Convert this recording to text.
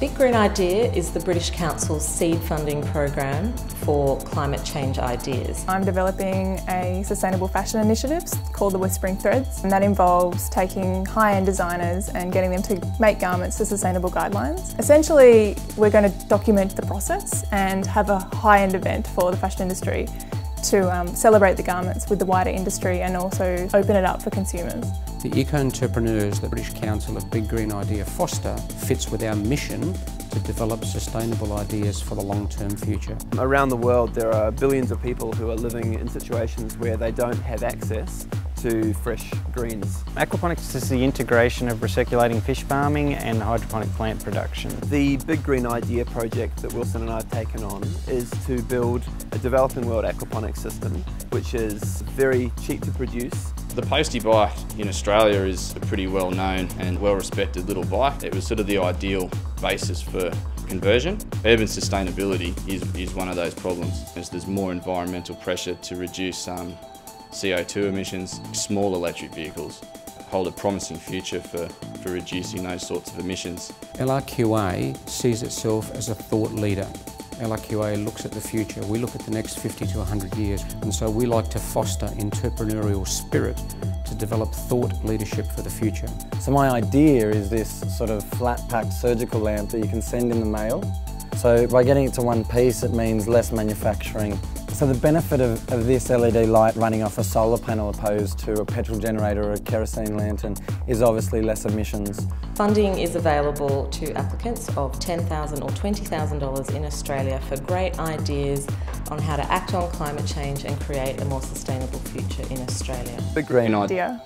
Big Green Idea is the British Council's seed funding program for climate change ideas. I'm developing a sustainable fashion initiative called the Whispering Threads and that involves taking high-end designers and getting them to make garments to sustainable guidelines. Essentially we're going to document the process and have a high-end event for the fashion industry to um, celebrate the garments with the wider industry and also open it up for consumers. The eco-entrepreneurs the British Council of Big Green Idea foster fits with our mission to develop sustainable ideas for the long-term future. Around the world there are billions of people who are living in situations where they don't have access to fresh greens. Aquaponics is the integration of recirculating fish farming and hydroponic plant production. The Big Green Idea project that Wilson and I have taken on is to build a developing world aquaponics system which is very cheap to produce. The Postie bike in Australia is a pretty well known and well respected little bike. It was sort of the ideal basis for conversion. Urban sustainability is, is one of those problems as there's more environmental pressure to reduce um, CO2 emissions, small electric vehicles hold a promising future for, for reducing those sorts of emissions. LRQA sees itself as a thought leader. LRQA looks at the future. We look at the next 50 to 100 years and so we like to foster entrepreneurial spirit to develop thought leadership for the future. So my idea is this sort of flat packed surgical lamp that you can send in the mail. So by getting it to one piece it means less manufacturing so the benefit of, of, this LED light running off a solar panel opposed to a petrol generator or a kerosene lantern is obviously less emissions. Funding is available to applicants of 10,000 or $20,000 in Australia for great ideas on how to act on climate change and create a more sustainable future in Australia. Big green idea.